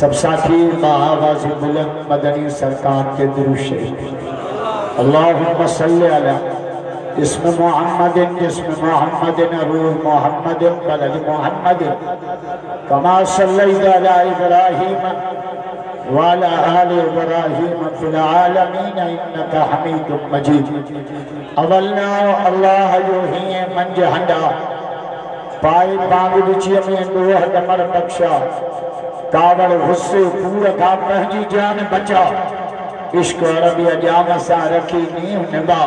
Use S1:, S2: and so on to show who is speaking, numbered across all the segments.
S1: सब साथी आवाज बुलंद मदनी सरकार के दुरुशे अल्लाहुम्म सल्ली अला इसम मोहम्मद जिसम मोहम्मद रूह मोहम्मद बलद मोहम्मद कमा सल्लैत अला इब्राहीम वाला आल इब्राहीम फिल आलमीन इन्नका हमीदुम मजीद अवलना अल्लाह युही मंज हंडा पाए बांग विचीअ में डोह डमर बख्शा कावड़ गुस्से कूड़ का पंहिंजी जान बचा इश्क अरबी अजाम सां रखी नींव निभा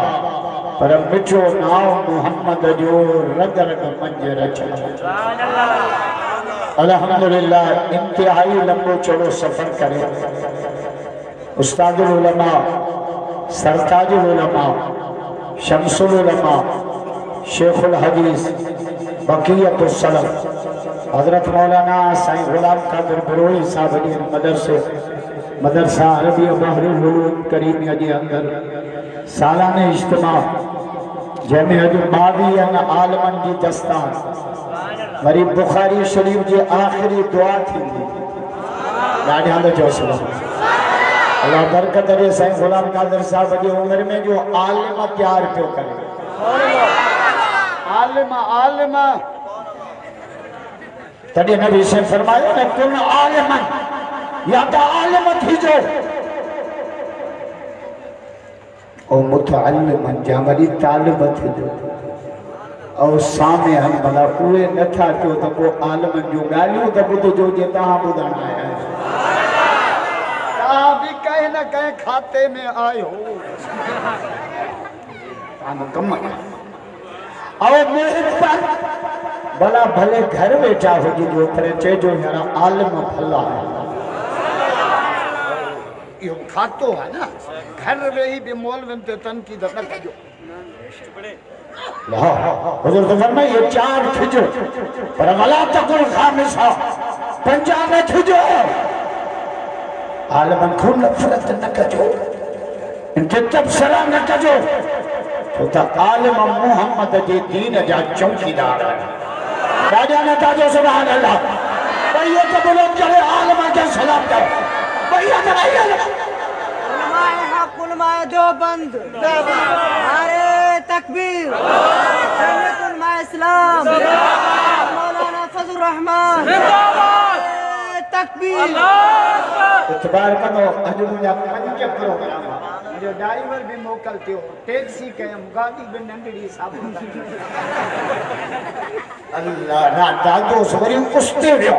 S1: पर मिठो नाव मोहम्मद जो रग रग मंज रचा अल्हम्दुलिल्लाह, इंतहाई लंबो चौड़ो सफ़र करे। उस्तादुल उलमा, सरताजुल उलमा, शमसुल उलमा, शेखुल हदीस बकीयत सलफ हज़रत मौलाना साईं गुलाम कादिर बरोई साहब मदरसे मदरसा अरबी बहरुल करीमिया जे अंदर सालाने इज्तिमा जंहिंमें अॼु ॿावीहनि आलमनि जी दस्तान वरी बुखारी शरीफ़ जी आख़िरी दुआ थींदी ॾाढा त चओ अलाह बरकत ॾे साईं गुलाम कादिर साहब जी उमिरि में जो आलिम तयारु पियो करे?
S2: आलिम आलिम।
S1: तॾहिं नबी से फरमायो न कुन आलिमन या त आलिम थी जो ओ मुतअल्लिमन जा वरी तालिब थी जो और सामे हन भला उहे नथा चओ त पोइ आलिमनि जूं ॻाल्हियूं त ॿुधजो जे तव्हां ॿुधण आया
S2: तव्हां बि कंहिं न कंहिं खाते में आयो।
S1: तव्हां कम और मेरे पर भला भले घर वेठा हुजो पर चइजो हींअर आलिम फला। आहे
S2: इहो खातो आहे न। घर वेही बि मौलवियुनि ते तनक़ीद न कजो
S1: हुजूर तो फरमाए ये चार थिजो पर वला तकुल खामिसा पंजा में थिजो आलमन को नफरत न कजो, इनके तबसरा न कजो तो त आलिम मोहम्मद जे दीन जा चौकीदार। राजा ने ताजो सुभान अल्लाह। भैया तो बोलो चले आलिम के सलाम दो भैया तो भैया
S3: उलमाए हक उलमाए देवबंद नारे तकबीर जन्नत उलमाए इस्लाम मौलाना फजल रहमान तकबीर
S1: इतबार कनो अॼु मुंहिंजा पंज प्रोग्राम
S2: मुंहिंजो ड्राइवर बि मोकल थियो टैक्सी कयमि गाॾी बि नंढड़ी साबुण
S1: दादो सवरी उस्ते वियो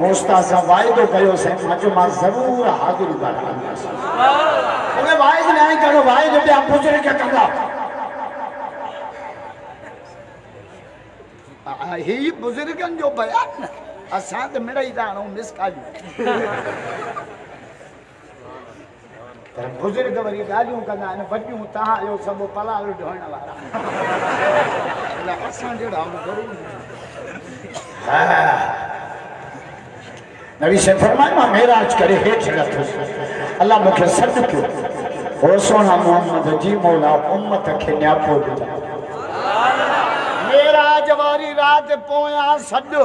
S1: मोस्ता सां वाइदो कयो माँ चयो माँ ज़रूर हाज़िरी करांदुसि उहे वाइद न आहे करो वाइद ॿिया बुज़ुर्ग कंदा
S2: ही बुज़ुर्गनि जो बयान, असां त मिड़ई था हणूं मिसकालियूं
S1: पर
S2: बुज़ुर्ग वरी ॻाल्हियूं कंदा आहिनि वॾियूं तव्हां आहियो सभु पलाल ढोइण वारा असां जहिड़ा
S1: नबी से फरमाए माँ मेराज करे हेठि लथुसि अल्लाह मूंखे सॾु कयो ओ सोना मोहम्मद जी मौला उम्मत खे न्यापो ॾिनो
S2: मेराज वारी राति पोयां सॾु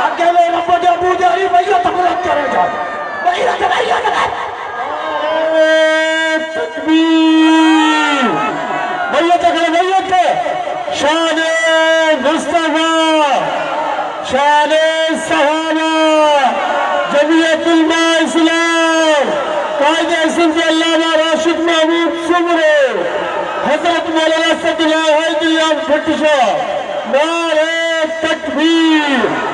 S4: अकेले रब जो पूजारी भईया तकलीफ़ करे जा भईया त भईया त तकबीर भईया तकलीफ़ भईया ते शान मुस्तफ़ा, शान सहाबा जमीयत उलमा इस्लाम, कायदे सिंध अल्लामा राशिद महमूद सुमरे, हज़रत मौलाना सदुल्लाह हैदरियाम भट्ट साहब, नारे तकबीर।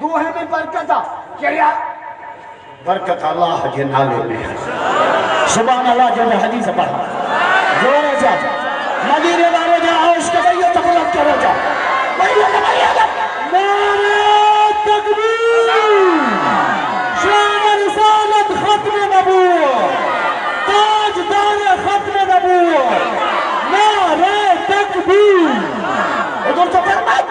S1: दूहे में बरकत आ। क्या बरकत
S4: अल्लाह के नाले में है। सुभान अल्लाह जो हदीस पढ़ा, ज़ोर से मदीने वाले जो आउश के भैया तकलीफ़ करो जा भैया भैया नारे तकबीर शान रिसालत खत्म नबूवत ताजदार खत्म नबूवत नारे तकबीर उधर तो फरमाया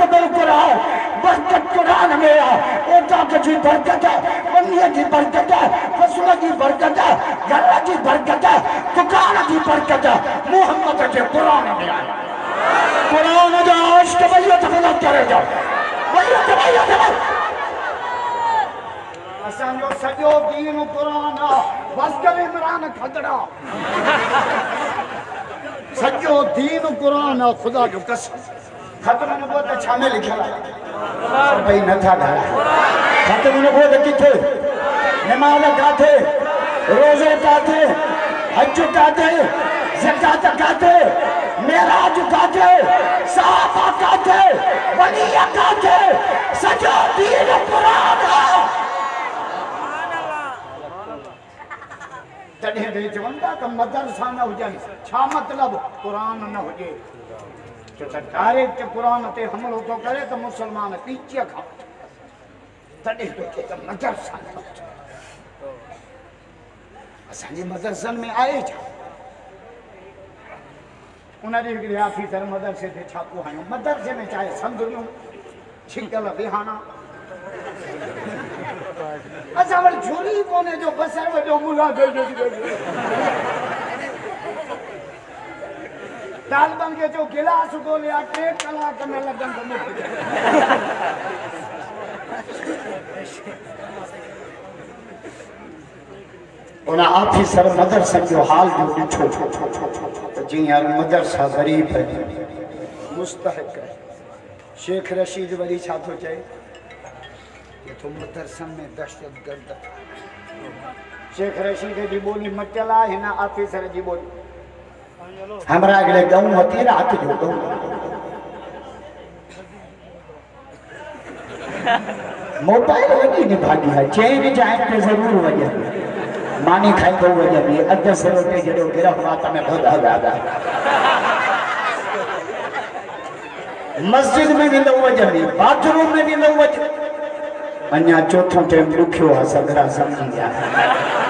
S4: कबल कुरान बरकत कुरान में है ओटा की बरकत है बनिया की बरकत है फ़सलों की बरकत है घर की बरकत है दुकान की बरकत है। मोहम्मद के कुरान में है कुरान जो आश के भैया तकलीफ़ करे जाओ। भैया के भैया
S1: असांजो सॼो दीन क़ुरान आहे बस कर इमरान खतरा सॼो दीन क़ुरान आहे ख़ुदा जो कसम। ख़तम न पोइ त छा में लिखियलु आहे
S4: भई नथा ॻाल्हाए ख़त्म न हो त किथे? नमाज़ काथे रोज़े काथे हज काथे ज़कात काथे मेराज काथे साहबा काथे वलिया काथे सॼो दीन क़ुरान
S1: तॾहिं बि चवनि था त मदरसा न हुजनि छा मतिलबु क़ुरान न हुजे। छो त डायरेक्ट क़ुरान ते हमिलो थो करे त मुस्लमान पीचीअ खां तॾहिं चए त मदरसा असांजे मदरसनि में आहे छा उन ॾींहुं हिकिड़े ऑफिसर मदरसे ते छापो हणियो मदरसे में चाहे संदरियूं छिकल विहाणा असां वटि ई कोन्हे, जो बसर वॾो मुला तालबनि खे चयो गिलास ॻोल्हिया टे कलाक में लॻंदो मूंखे
S4: उन ऑफिसर मदरसा जो हाल जो ॾिठो त जीअं मदरसा ग़रीब आहे
S1: मुस्तहिक आहे शेख रशीद वरी छा थो चए ये तो मदरसनि में दहशत गर्द शेख रशीद जी ॿोली मटियल आहे हिन ऑफिसर जी ॿोली
S4: हमरा अगले गऊं होती रात जो गऊं मोबाइल वॼी न भाॼी आहे चइनि जाइनि ते ज़रूरु वॼंदी मानी खाईंदो वॼंदी अधु सौ रुपए जहिड़ो गिरफ़ रात में ॿुधा दादा मस्जिद में वेंदो वॼंदी बाथरूम में वेंदो वॼ अञा चोथों टाइम ॾुखियो आहे सगरा सम्झी विया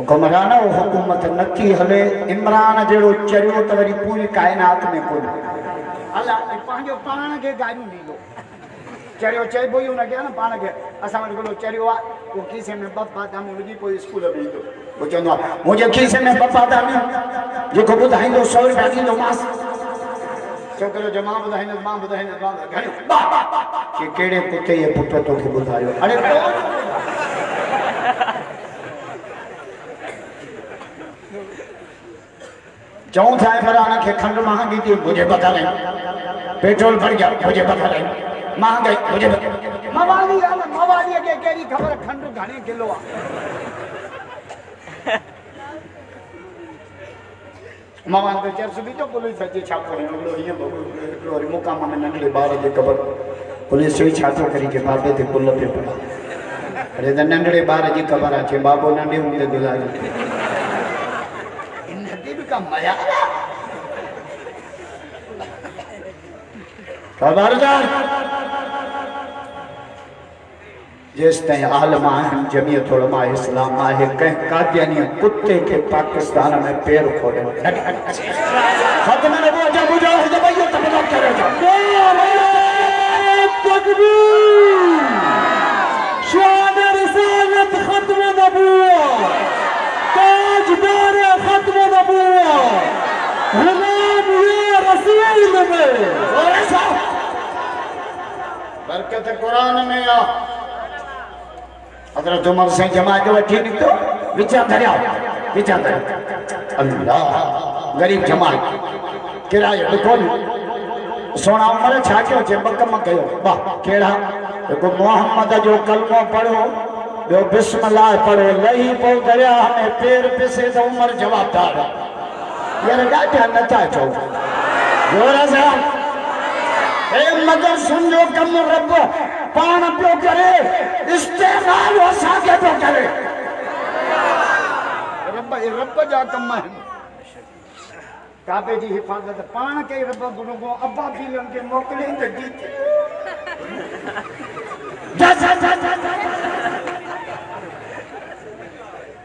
S1: हुकुमरान वो हुकूमत नथी हले इमरान जहिड़ो चरियो त वरी पूरी काइनात में कोन्हे अलाह पंहिंजो पाण खे गारियूं ॾींदो चरियो चइबो ई हुनखे आहे न पाण खे असां वटि हिकिड़ो चरियो आहे उहो खीसे में ॿ बादामियूं विझी पोइ स्कूल में ईंदो उहो चवंदो आहे मुंहिंजे खीसे में ॿ बादामियूं जेको ॿुधाईंदो सौ रुपया ॾींदोमांसि छोकिरो जो माँ ॿुधाईंदुसि माँ ॿुधाईंदुसि माँ ॿुधाईंदुसि। घणियूं? कहिड़े कुते जे पुट तोखे ॿुधायो अड़े था इमरान खे खंड महांगी थी, मुझे पता नहीं। पेट्रोल बढ़ गया, मुझे पता नहीं। महँगाई मुझे मवाली न मवालीअ खे ख़बर, खंड घणे किलो आहे मवाल त चर्च बि तो पुलिस अचे छा करे हिकिड़ो हीअं वरी मुकाम में नंढड़े ॿार जे ख़बर। पुलिस चई छा करी के बाबे ते पुल पियो पए अरे त नंढड़े ॿार जी ख़बर आहे चई बाबो नंढे हूंदे भी का मज़ा खबरदार। जेस ताईं आलम जमियत उलमा इस्लाम आहे कंहिं कादियानी कुते खे पाकिस्तान में पैर खोले ख़त्म न हो जा मुजाहिद भइयो तबला करे जा
S4: शान रसालत खत्म नबूवत में
S1: बरकत कुरान में आ हज़रत उमर से जमात वठी निकितो विचां धरिया विचां धरिया अल्लाह, गरीब जमात किरायो कोन? सोना उमर छा कयो चए ॿ कम कयो वाह कहिड़ा हिकु मोहम्मद जो कलमो पढ़ो ॿियो बिस्मिल्लाह पढ़ो, लही पोइ दरिया में पेर पिसे त उमर जवाबदार यार ॾाढा नथा चओ ज़ोर सां हे मगर सुन जो कम रब पाण पियो करे, इस्तेमाल असांखे पियो करे। रब रब जा कम आहिनि काबे जी हिफ़ाज़त पाण खे रब गुरुगो अबाबीलनि खे मोकिले त जीत जा जा जा जा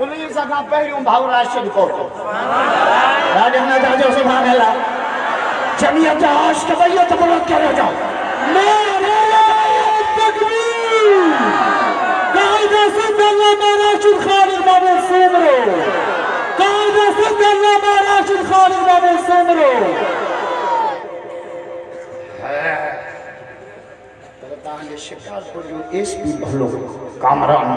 S1: पुलिस खां पहिरियों भाउ राशिद अला जमियत आश्क भइयो त बुलंद करे जाओ
S4: तकबीर कायदा सदल्ला राशिद खालिद बाबू सोमरो। कायदा सदल्ला राशिद खालिद बाबू सोमरो।
S1: पर तव्हांजे शिकारपुर जो एस पी भलो, कामरान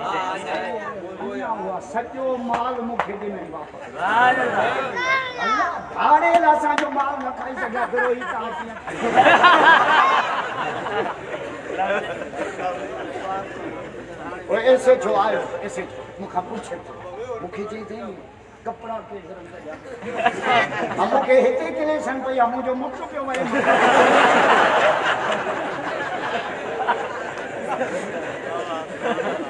S1: नवाज़ सॼो माल मूंखे ॾिनई वापसि लाइ असांजो माल न खाई सघिया ई तव्हां कीअं ओए ऐसे छो आयो ऐसे छो मूंखां पुछे थो मूंखे चई अथई कपिड़ा के घर जा मूंखे हिते क्लेशन पई आहे मुंहिंजो मुट पियो वञे
S4: खबरदार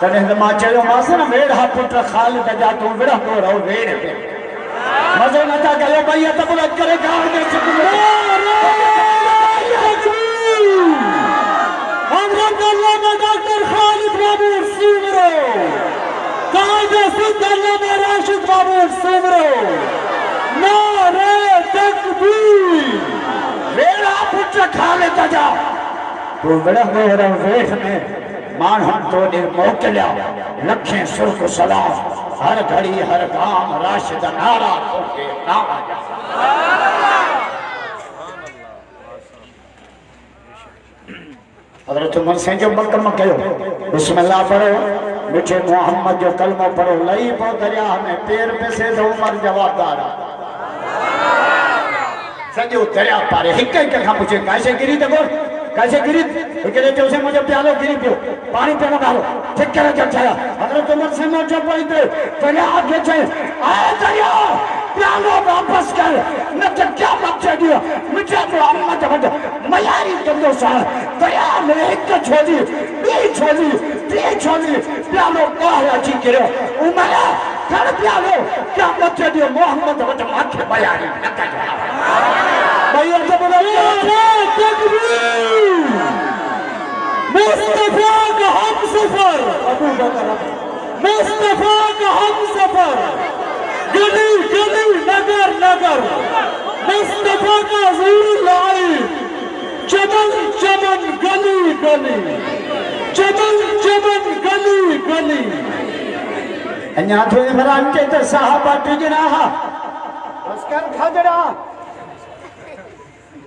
S4: तॾहिं त माँ चयोमांसि न वेड़ा पुट ख़ालिद जा, तूं विढ़ंदो रहो वेड़ ते मज़ो नथा कयो भई त बुल करे, गाँव में हज़रत अल्लामा डॉक्टर खालिद बाबूर सुमरो। कायदे सिद्ध अल्लामा राशिद बाबूर सुमरो। नारे तकबीर। वेड़ा पुट खालिद जा। तूं विढ़ंदो रहो वेठ में। माण्हुनि तो ॾे मोकिलिया। लखें सुर्ख सलाम हर घड़ी, हर गाम राशिद नारा तोखे नाम जा। हज़रत उमर साईं जो मकम कयो, बिस्मिल्लाह पढ़ो। मिठे मोहम्मद जो कलमो पढ़ो लही पो दरिया में पेर पिसे तो उमर जवाबदार सॼो दरिया पारे हिक हिक खां पुछे कैसे गिरी त बोल कैसे गिरी लेकिन जो से मुझे प्यालो गिरी पियो पानी पे मत आओ ठीक करे जब छाया अगर तुम से मैं जब पड़ी थे पहले आ गए चाहे आए चलियो प्यालो वापस कर न तो क्या मत छे दियो मुझे तो अम्मा जब जब मयारी तुम दो साल दया ने एक छोड़ी दी छोड़ी दी छोड़ी प्यालो बाहर अच्छी करे उमर कर प्यालो क्या मत छे दियो मोहम्मद वजह माथे मयारी न कर भाई अब तो बोलो तकबीर मुस्तफ़ा का हम सफ़र। मुस्तफ़ा का हम सफ़र। गली गली नगर नगर। मुस्तफ़ा का ज़रूर लाई चमन चमन गली गली। चमन चमन गली गली। थोरे इमरान के त साहबा टिजड़ा
S1: अस्कर खजड़ा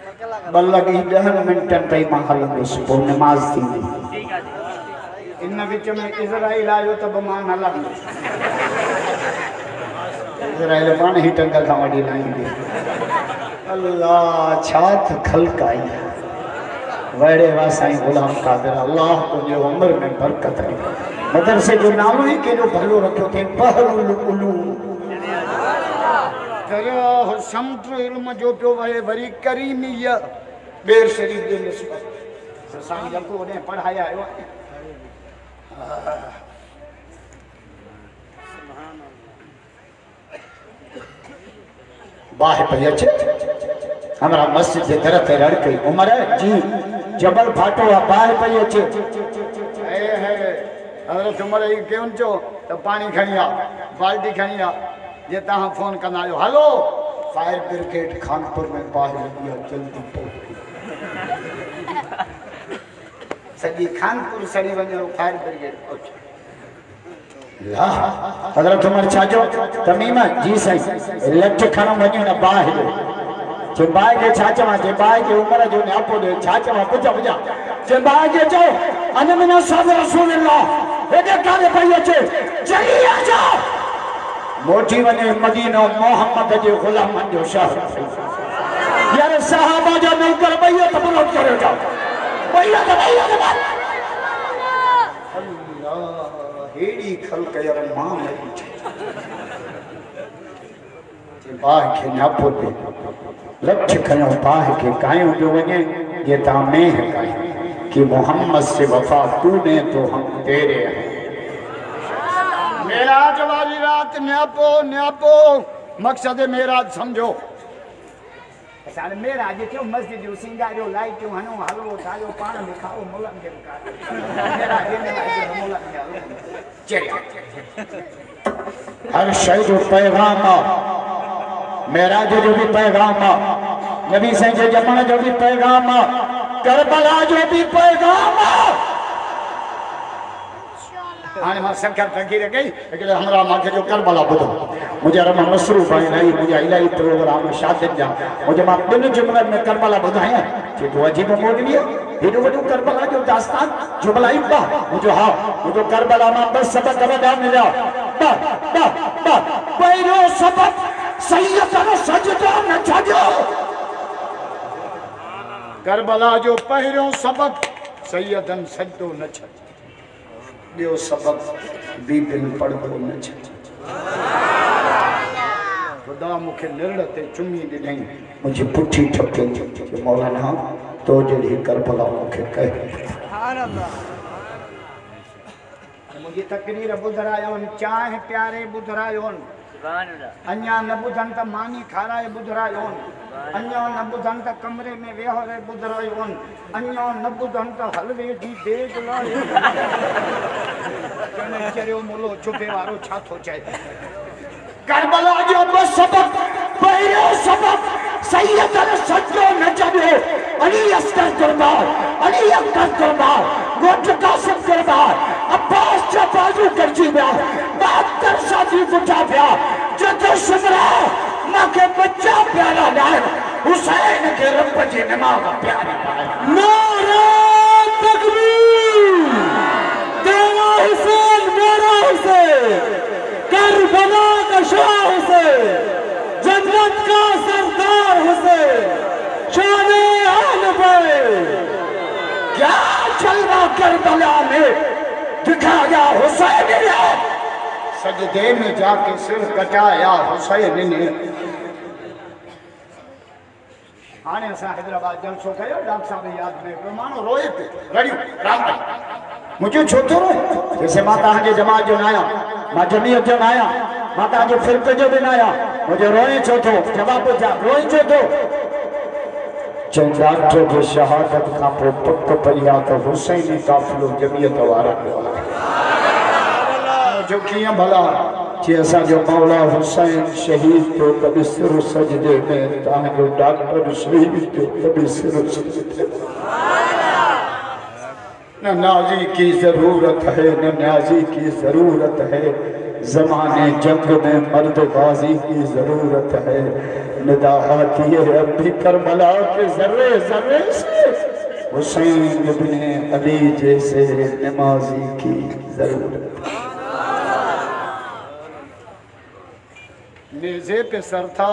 S4: ॿ लॻी ॾहनि मिंटनि ताईं माँ हलंदुसि पोइ नमाज़ थींदी
S1: इन विच में इज़राइल आयो त बि माँ न लॻंदुसि
S4: इज़राइल पाण ई टंग खां वठी लाहींदी अल्लाह छा त ख़ल्क आई वड़े वा साईं गुलाम कादिर अल्लाह तुंहिंजे उमिरि में बरकत ॾे मदरसे जो नालो ई केॾो भलो रखियो अथई पहरुल उलूम
S1: दरिया समुंड इल्म जो पियो वहे वरी करीमीय ॿेर शरीफ़ जे निस्बत। असां जेको होॾे पढ़ाया आयो आहे
S4: बाहि पई अचे हमारा मस्जिद जे दर ते रड़ कई उमर जी जबल फाटो आहे बाहि पई अचे
S1: हे हे। हज़रत उमर ई कयूं चयो त पाणी खणी आ बाल्टी खणी आ। जे तव्हां फ़ोन कंदा आहियो हलो।
S4: फायर ब्रिगेड खानपुर में बाहि लॻी जल्दी
S1: सॼी खानपुर सड़ी वञो फायर ब्रिगेड
S4: हज़रत उमर छा चयो तमीम जी साईं लठ खणो वञो न बाहि जे बाहि खे छा चवां जे बाहि खे उमिरि जो न्यापो ॾे छा चवां पुछा पुछा। जे बाहि खे चओ अन में न सब रसूल अल्लाह हेॾे काॾे पई अचे चई अचो मोटी वञे मदीनो मोहम्मद जे ग़ुलामनि जो शहर यार सहाबा जा नौकर ॿई हथ बुलंद करे वठो ॿई हथ ॿई हथ
S1: हेड़ी ख़ल्क यार माँ मरी
S4: जे बाहि खे न्यापो ॾे
S1: लक्ष्य खयों पाह के कायूं जो वञे ये तां में है कि मोहम्मद से वफा तूने तो हम तेरे हैं।
S5: मेराज वाली रात न्यापो न्यापो। मक़सद मेराज सम्झो। असां हाणे मेराज थियो मस्जिद जूं सिंगारियो लाइटियूं हणो हलवो ठाहियो पाण बि खाओ मेराज इन लाइ जो मुलनि खे हलवो। चरिया
S1: हर शइ जो पैगाम आहे महराज जो बि पैगाम आहे नबी साईं जे ॼमण जो बि पैगाम आहे करबला जो बि पैगाम आहे
S5: हाणे माँ संख्या तकीर कई हिकिड़े हमरा मूंखे जो करबला ॿुधो
S1: मुंहिंजा रम मसरूफ़ आहिनि इलाही मुंहिंजा इलाही प्रोग्राम शादियुनि जा। मुंहिंजे माँ ॿिनि जुमलनि में करबला ॿुधायां चए तूं अजीब मोटवी हेॾो वॾो करबला जो दास्तान, जुमला ई ॿ मुंहिंजो हा मुंहिंजो करबला माँ ॿ सबक वॾा मिलिया ॿ ॿ ॿ पहिरियों सबक सैयद सजदो न छॾियो
S5: करबला जो पहिरियों सबक सैयदन सजदो न छॾ
S1: ॿियो सबक बीबिन पढ़ंदो न छॾियो
S5: ख़ुदा मूंखे निरड़ ते चुमी ॾिनई
S1: मुंहिंजी पुठी ठके मौलाना तो जहिड़ी करबला मूंखे कहे।
S6: सुभान अल्लाह
S5: मुंहिंजी तकरीर ॿुधरायोनि चांहि प्यारे ॿुधरायोनि अञा न ॿुधनि त मानी खाराए ॿुधरायोनि अञा न ॿुधनि त कमरे में वेहरे ॿुधरायोनि अञा न ॿुधनि त हलवे जी देग लाहे चने चरियो मुलो छुपे वारो छा थो चए।
S1: करबला जो ॿ सबक पहिरियों सबक, सैयद सजदो न छॾियो अली अस्कर दरबार, अली अकर दरबार ॻोठ कासिम दरबार, अब्बास जा बाजू गॾिजी विया ॿाहतरि शादी पुठा पिया जतो सुमरा मूंखे बच्चा प्यारा ॾाढ हुसैन खे रब जी निमाज़ प्यारी नारा तकबीर तेरा हुसैन मेरा हुसैन, करबला का शाह हुसैन, जन्नत का सरदार हुसैन शान आल क्या चल रहा करबला में? हुसैन
S5: सजदे में जाके सिर कटाया हुसैन ने। हैदराबाद जलसो कयो डॉक्टर में
S1: जैसे माँ जमात जो न माँ माँ तव्हांजे फिल्क जो बि न आहियाँ मुंहिंजो रोए छो थो जवाब ॿुधा रोए छो थो चई डॉक्टर जी शहादत खां पोइ पक पई आहे त हुसैनी काफ़िलो जमीयत वारनि जो आहे
S5: जो कीअं भला
S1: जे असांजो मौला हुसैन शहीद थियो त बि सिर सजदे में तव्हांजो डॉक्टर शहीद थियो त बि सिर सजदे न नाजी की ज़रूरत है, न न्याजी की ज़रूरत है जमाने जंग में मर्दबाजी की ज़रूरत है। निदा आती है अब भी करबला के जर्रे जर्रे से। हुसैन इब्ने अली जैसे नमाजी की ज़रूरत।
S5: नेज़े पे सर था।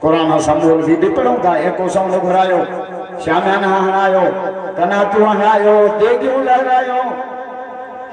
S1: कुरान समूल भी बिपड़ों का एक सौन घुरायो श्याम्यान हणायो कनातू हणायो देगियूं लहरायो।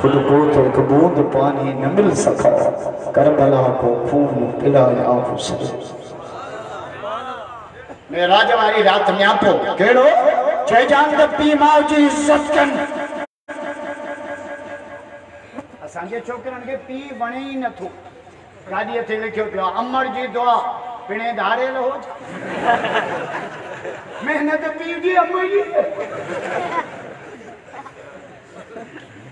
S1: खुद को तो एक बूंद पानी न मिल सका। करबला को खून पिलाया हुसैन
S5: मैं राज वारी रात न्यापो
S1: कहिड़ो चइजान त पीउ माउ जी इज़त कनि
S5: असांजे छोकिरनि खे पीउ वणे ई नथो। गाॾीअ ते लिखियो पियो आहे, अमर जी दुआ पिणे धारियल हो महिनत पीउ जी अमर जी।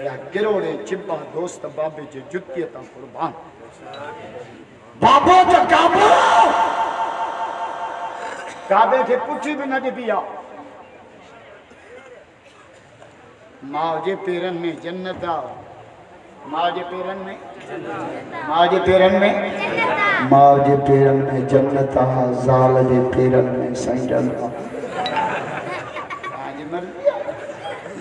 S1: अहिड़ा किरोड़े चिबा दोस्त बाबे जे जुतीअ तां क़ुर्बान
S4: बाबो त काबो!
S1: काबे खे पुठी बि न ॾिबी आहे माउ जे पेरनि में जन्नत आहे माउ जे पेरनि में? माउ जे पेरनि में? माउ जे पेरनि में जन्नत आहे ज़ाल जे पेरनि में सैंडल आहे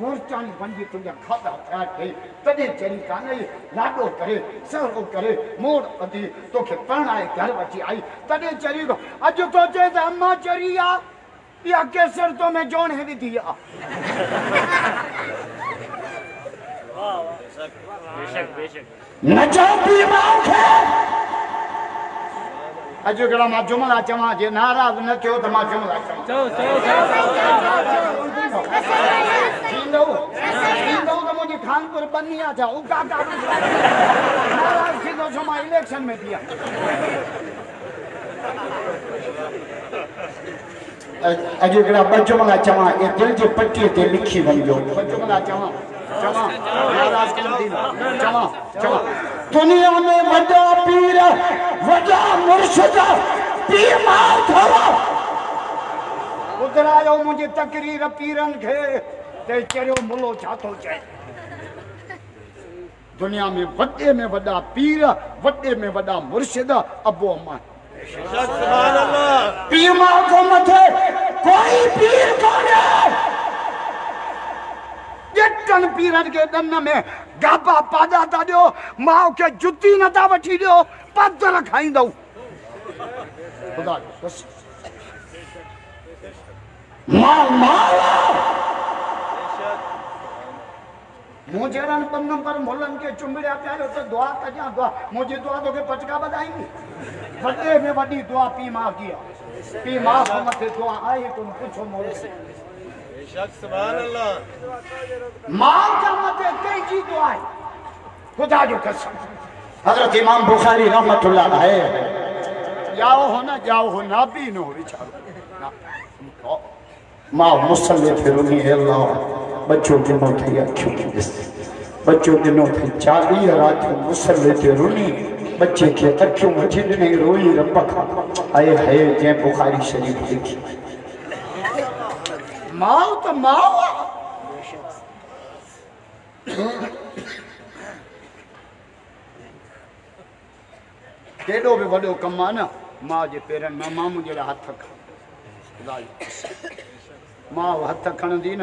S1: मोरचाणी पंज तुंहिंजा खाधा थिया कई तॾहिं चरी कान आई लाॾो करे सहरो करे मोड़ ॿधी तोखे परणाए घर वठी आई तॾहिं चरी को अॼु तो चए त अम्मा चरी आहे इहा केसर तो में जोणे विधी आहे अॼु हिकिड़ा माँ जुमला चवां जे नाराज़ न थियो त माँ जुमला चवां थींदो थींदो त मुंहिंजी खानपुर बनी आहे छा उका नाराज़ थींदो छो माँ इलेक्शन में बीहा अॼु हिकिड़ा ॿ जुमला चवां इहे दिलि जे पटीअ ते लिखी वञिजो ॿ जुमला चवां चवां नाराज़ कोन थींदो चवां चवां
S4: दुनिया में वॾा पीर वॾा मुर्शिद माउ अथव
S1: ॿुधायो मुंहिंजी तकरीर पीरनि खे ते चरियो मुलो थो चए दुनिया में वॾे में वॾा पीर वॾे में वॾा मुर्शिद अबो अम्मा
S4: पीउ माउ खां मथे कोई पीर कोन्हे
S1: ॼटनि पीरनि खे ॾन में गाबा पादा था ॾियो माउ खे जुती नथा वठी ॾियो पथर खाईंदव ख़ुदा जो कसम।
S4: माउ माउ
S1: मूं जहिड़नि ॿ नंबर मुलनि खे चुंबड़िया पिया त दुआ कजां, दुआ। मुंहिंजी दुआ तोखे पचका ॿधाईंदी वॾे में वॾी दुआ पीउ माउ की। आहे पीउ माउ खां मथे दुआ आहे कोन पुछो मोड़ माउ खां मथे कंहिंजी दुआ आहे ख़ुदा जो कसम।
S4: हज़रत इमाम बुखारी रहमतुल्लाह है
S1: जाओ हो ना, जाओ हो ना भी न हो बेचारो ना।
S4: माँ मुसल्ले पे रुनी है अल्लाह। बच्चों दिनों थे अखियों की बच्चों दिनों थे चालीह रात मुसल्ले पे रुनी। बच्चे के अखियों में जिंदने रोई रब खा। आए है जय बुखारी शरीफ लिखी
S1: माउ तो आहे केॾो बि वॾो कमु आहे न माउ जे पेरनि में माँ मुंहिंजे लाइ हथ खण। माउ हथ खणंदी न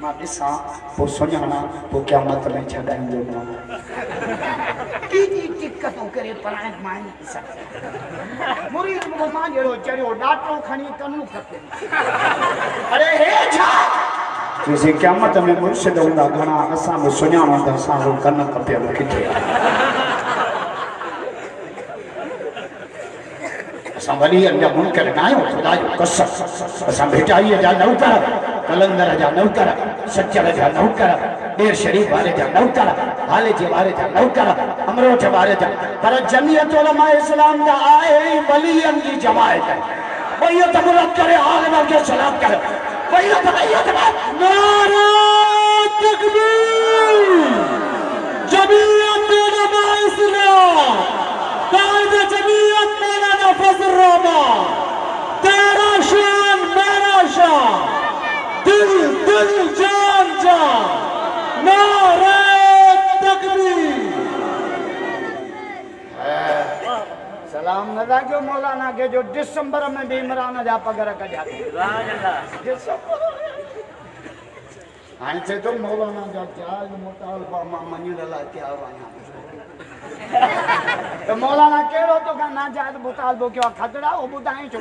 S1: माँ ॾिसां
S4: पोइ सुञाणा पोइ क़यामत में छॾाईंदो माँ
S1: कीजी दिक़तूं करे पढ़ाइण माँ मुरीद मूंखे माँ जहिड़ो चरियो ॾाटो खणी कनू खपे। अरे हे छा!
S4: चइसि क़यामत में मुर्शिद हूंदा घणा असां बि सुञाणो त असांजो कन कपियल किथे असां वरी अञा मुनकर न आहियूं ख़ुदा जो कसम। असां भेटाईअ जा नौकर। कलंदर जा नौकर सचल जा नौकर ॾेर शरीफ़ वारे जा नौकर हाले जे वारे जा नौकर अमरोट वारे जा पर जमियत उलमा इस्लाम आहे ई वलीअनि जी जमायत बैयत मुरत करे, आलिम खे सलाम करे। बैयत बैयत नारा तकबीर। जमियत उलमा इस्लाम कायद जमियत मौलाना फजल रहमान तेरा शान मेरा शान दिल दिल जान जान
S1: न मौलाना खे जो दिसंबर में बि इमरान जा पघर कढिया हाणे चए थो। मौलाना जा चाल मुतालबा माँ मञण लाइ तयारु आहियाँ त मौलाना कहिड़ो तोखां नाजाइज़ मुतालबो कयो आहे खतरा उहो ॿुधाए छो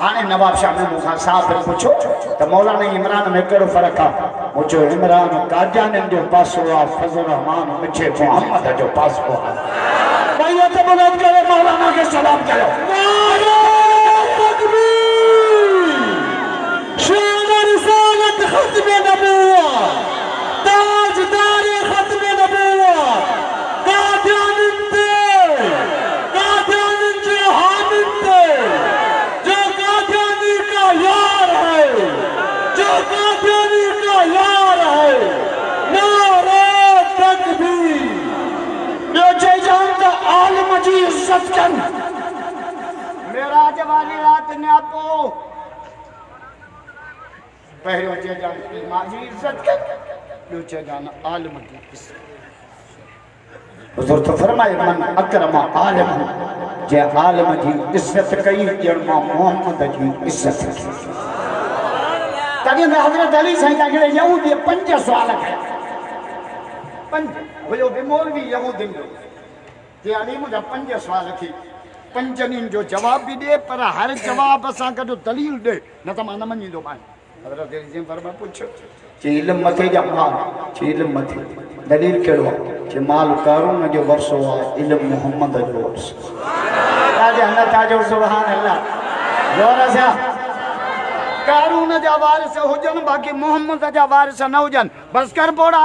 S1: हाणे नवाब शाह में मूंखां साफ़ पुछो त मौलाना इमरान में कहिड़ो फ़र्क़ु आहे मूं चयो इमरान काजानन जो पासो आ, फज़ल रहमान मुझे मोहम्मद जो पासो आ। भई तो बुलंद करे, मौलाना के सलाम कयो
S4: जी
S1: इज़त कनि मेराज वारी राति नियापो पहिरियों चइजाऊं पीमा जी इज़त कनि ॿियो चइजाऊं आलम जी इज़त हुज़ूर त फरमाए, मन अकरम आलम जे आलम जी इज़त कई ॼण माँ मोहम्मद जी कई तॾहिं त हज़रत अली साईं हिकिड़े यहूदी पंज सुवाल कया। पंज हुयो बि मौलवी यहूदिन जो जे अली पंज सुवाल थी पंजनि जो जवाब बि ॾे, पर हर जवाब सां गॾु दलील ॾे। न त माँ न मञींदो फरमा पुछ चई मथे जा माल इल्मु मथे। दलील कहिड़ो आहे? चई माल कारून जो वरसो आहे इल्मु मोहम्मद जो वरसो। ॾाढे अञा ताजो सुभान अल्लाह ज़ोर सां। कारून जा वारिस हुजनि, बाक़ी मोहम्मद जा वारिस न हुजनि। बसि कर पोड़ा।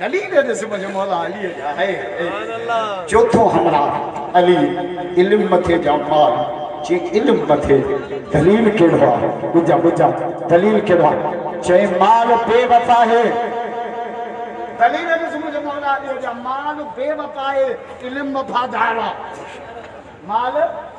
S1: दलील ॾिस मुंहिंजो मौला अलीअ जा आहे चोथों हमरा अली इल्म मथे जा माल जे इल्म मथे दलील आहे ॿुधा ॿुधा दलील आहे चए माल बेवफा आहे दलील ॾिस मुंहिंजो मौला अलीअ जा माल बेवफा आहे इल्म वफ़ादार। आहे माल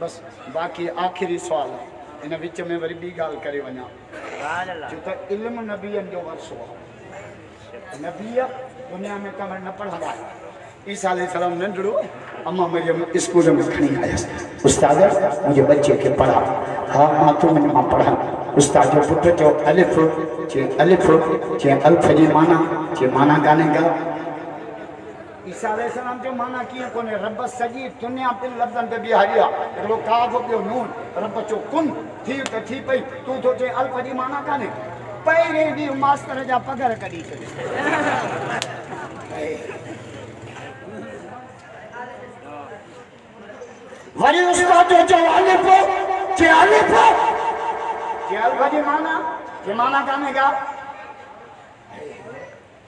S1: बस बाक़ी आख़िरी सुवाल। आहे इन विच में वरी ॿी ॻाल्हि करे वञा। छो त इल्मु नबीअनि जो वरसो आहे नबीअ दुनिया में कमर न पढ़ंदा ईसा सलाम नंढड़ो मरियम स्कूल में खणी आयसि उस्ताद मुंहिंजे बच्चे खे पढ़ा। हा माँ तूं हिन माँ पढ़ा। उस्ताद जो पुटु चयो अलिफ चई अलिफ चई अल्फ जी माना चई माना कान्हे का ईसा अलैहिस्सलाम जो माना कीअं कोन्हे रब सॼी दुनिया ॿिनि लफ़्ज़नि ते बीहारी आहे हिकिड़ो काफ़ ॿियो नून रब चो कुन, थी त थी पई, तूं थो चए अल्फ जी माना कान्हे पहिरें ॾींहुं मास्तर जा पघर कढी छॾे
S4: वरी उस्ताद जो चयो अलिफ चए अलिफ।
S1: जे अल्फ जी माना, जे माना कान्हे का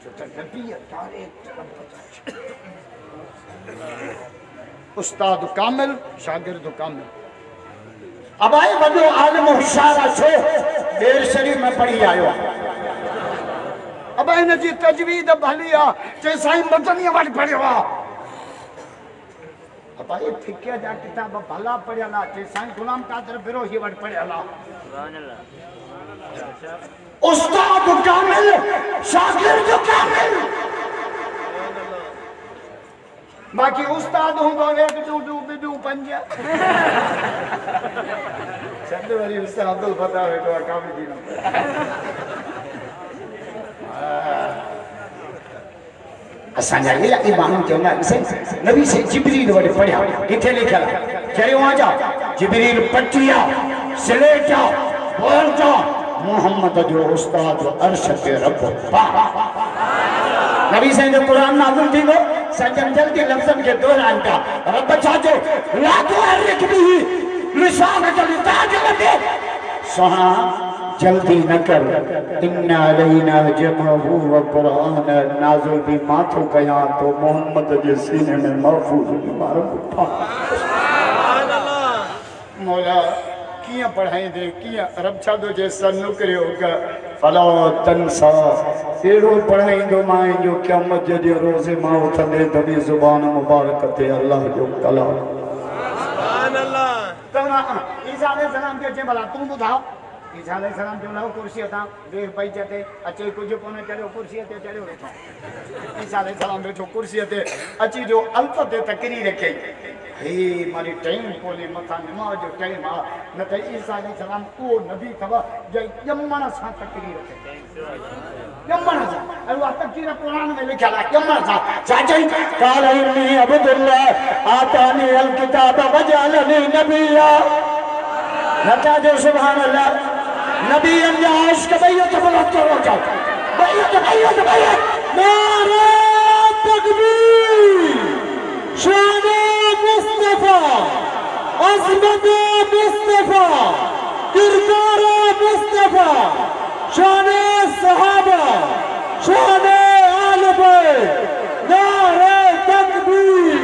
S1: छो त नबीअ तारे रब जा उस्ताद कामिल शागिर्द कामिल।
S4: अब आई वॾो आलिम होशियार छो ॾेर शरीफ़ में पढ़ी आयो।
S1: अब हिन जी तजवीज़ भली आहे चए साईं मदनीअ वटि पढ़ियो आहे अब ये फिके जा किताब भला पढ़ियल आहे चए साईं गुलाम कादर बिरोही वटि पढ़ियल आहे
S4: उस्ताद कामिल शागिर्द कामिल।
S1: बाक़ी उस्ताद हूंदो एक टू टू बिडू पंज। चंद वरी उस्ताद अब्दुल फता वेठो आहे कामी जी
S4: असांजा इलाही माण्हू चवंदा आहिनि नबी से जिबरील वटि पढ़िया। किथे लिखियल चरियो आहे जा। जिबरील पटिया सिलेटा बोलता मोहम्मद जो उस्ताद अर्श ते रब नबी साईं जो क़ुर नाज़िल थींदो सजन जल्दी लफ़्ज़नि खे दोहराइनि था रब छा चयो ला तुहरिक बिही लिसानक लिताजल बि सुहिणा जल्दी न कर। इन्ना अलैना जमअहू व क़ुरान। नाज़िल भी माथो कयां तो मोहम्मद जे सीने में महफूज़ बीमार उठा
S1: मौला कीअं पढ़ाईंदे कीअं रब छा थो चए सन करियो
S4: फला तनसा अहिड़ो पढ़ाईंदो माँ जो क़यामत जे रोज़े माँ उथंदे दबी ज़ुबान मुबारक ते अल्लाह जो कलाम।
S1: तव्हां ईसा सलाम खे चए भला तूं ॿुधाओ ईसा अलैहिस्सलाम जो लहो कुर्सीअ तां देरि पई चए अचे कुझु कोन्हे चढ़ियो कुर्सीअ ते चढ़ियो वेठो ईसा अलैहिस्सलाम वेठो कुर्सीअ ते अची जो अल्फ ते तकरीर कई हे मारी टाइम कोन्हे मथां निमाज़ जो टाइम आहे न त ईसा अलैहिस्सलाम उहो नबी अथव जंहिं ॼमण सां तकरीर कई ॼमण सां ऐं उहा तकरीर क़ुर में लिखियल आहे ॼमण सां।
S4: छा चई काल इन्नी अब्दुल्लाह, आतानी अल किताब वजअलनी नबिया। नता जो सुभान अल्लाह। नबीयन जा इश्क बैत बुलंद करो जाओ बैत बैत बैत नारे तकबीर शान मुस्तफ़ा अजमत मुस्तफ़ा किरदार मुस्तफ़ा शान सहाबा शान आल बैत नारे तकबीर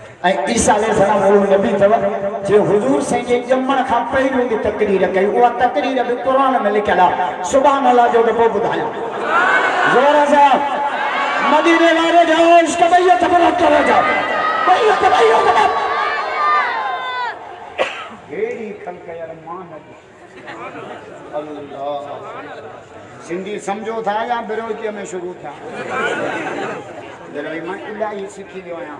S4: ईसा अलैहिस्सलाम उहो नबी अथव जे हुजूर साईं जे ॼमण खां पहिरियों बि तकरीर कई उहा तकरीर बि क़ुर में लिखियल आहे सुभान अल्लाह जो बि पोइ ॿुधायां ज़ोर सां मदीने वारे जाओ इश्क बैत बुलंद करो जाओ। बैत बैत बैत
S1: अहिड़ी खल्क यार, माँ न ॾिठी। अल्लाह। सिंधी सम्झो था या बिरोधीअ में शुरू थिया बिरोही माँ इलाही सिखी वियो आहियाँ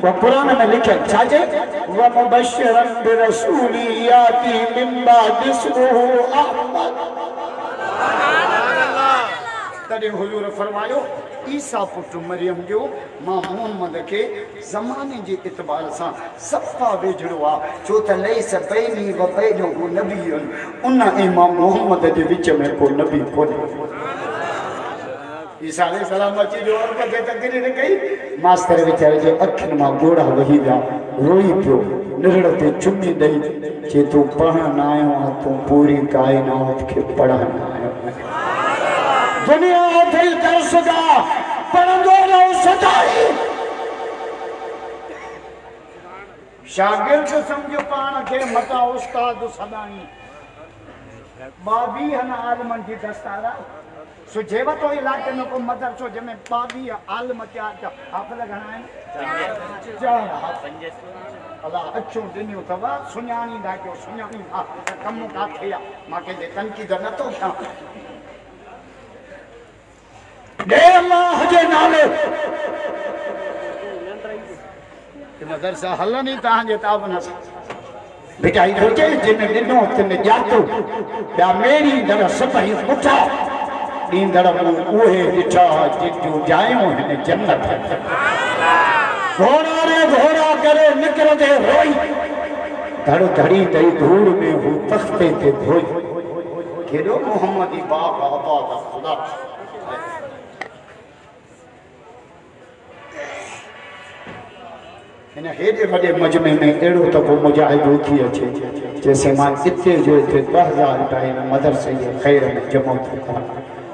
S4: उहा क़ुर में लिखियल छा चए व मुबशिरन बिरसूली याती मिन बाद इस्मुहु अहमद।
S1: तॾहिं हुजूर फरमायो, ईसा पुटु मरियम जो माँ मोहम्मद खे ज़माने जे एतबार सां सफ़ा वेझड़ो आहे छो त लई सभई व पहिरियों नबी
S4: उन ऐं माँ मोहम्मद जे विच में को नबी कोन्हे
S7: ईसा अलैहि सलाम अची जो और खे तकरीर कई
S1: मास्तर वीचारे जे अखियुनि माँ ॻोढ़ा वही विया रोई पियो, निरड़ ते चुमी ॾेई जे तूं पढ़ण न आयो आहे तूं पूरी काइनात खे पढ़ण न आहे। दुनिया अथई दर्स जा पढ़ंदो रहो सदाई।
S7: शागिर्द सम्झो पाण खे मता उस्ताद सदाई। बाबी ॿावीहनि आलमनि जी दस्तारा। सुझेव थो इलाइक़े में को मदरसो जंहिंमें ॿावीह आलम तयारु कया हाफ़िल घणा आहिनि चारि। हाफ़िल। अलाह अछो ॾिनियो अथव सुञाणींदा कयो सुञाणींदा त कमु किथे आहे माँ कंहिंजे तनक़ीद नथो कयां
S1: ॾे अल्लाह जे नाले।
S7: मदरसा हलनि तव्हांजे ताबन सां
S1: भिटाई हुजे जिन ॾिनो तिन ॼातो ॿिया मेरी दर सभई पुठा ॾींदड़ उहे ॾिठा जिजूं जायूं हिन जन्नत। घोड़ा रे घोड़ा करे निकिरंदे रोई। धड़ धड़ी दई धूड़ में हू तख़्ते ते धोई।
S7: केॾो मोहम्मदी बाप आबाद आहे ख़ुदा।
S1: हिन हेॾे वॾे मजमे में अहिड़ो त को मुजाहिदो थी अचे जैसे माँ हिते जो हिते ॿ हज़ार मदरसे जे ख़ैर में जमा थो